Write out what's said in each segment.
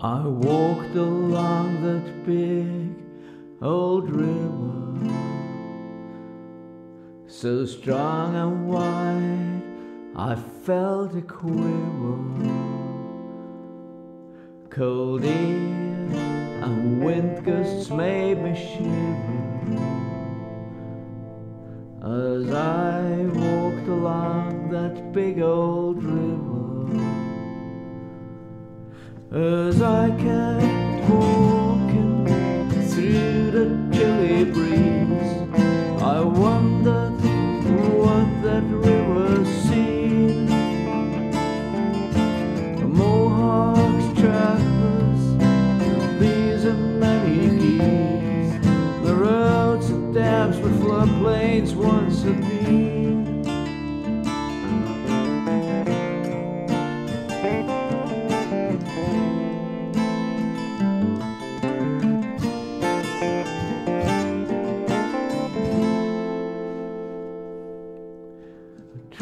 I walked along that big old river, so strong and wide, I felt a quiver. Cold air and wind gusts made me shiver as I walked along that big old river. As I kept walking through the chilly breeze, I wondered what that river seen. Mohawks, trappers, bees and many geese. The roads and dams where floodplains once had been.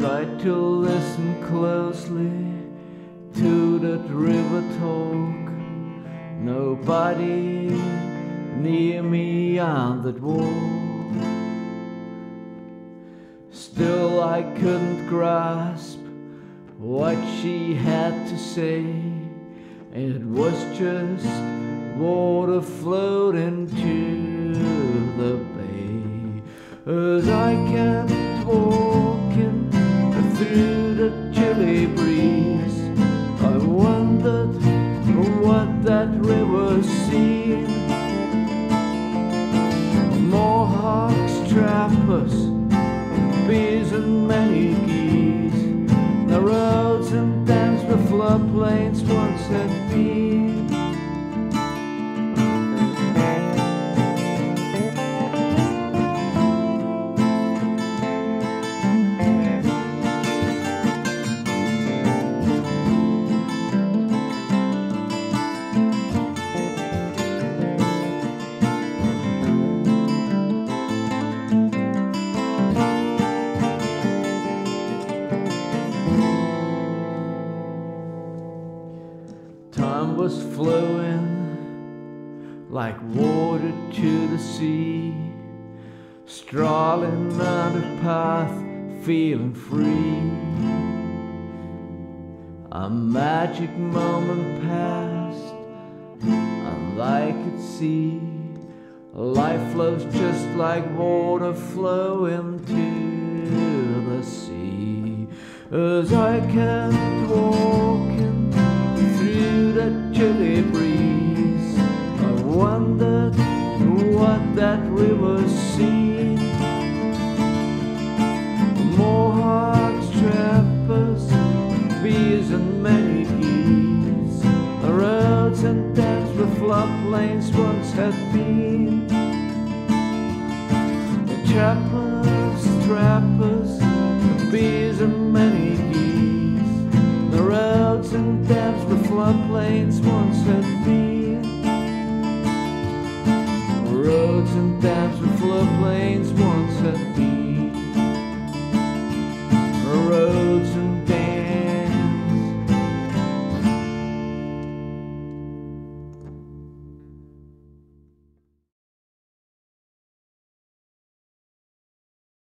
Tried to listen closely to that river talk. Nobody near me on that walk. Still, I couldn't grasp what she had to say. It was just water floating to the bay. As I kept river seen. Mohawks, trappers, bees and many Was flowing like water to the sea, strolling on the path, feeling free. A magic moment passed, and I could see life flows just like water flowing to the sea. As I kept walking was. The trappers, bees, and many geese. The roads and dams once had been. The trappers, trappers, the bees, and many geese. The roads and dams were floodplains once had been roads and dams and floodplains.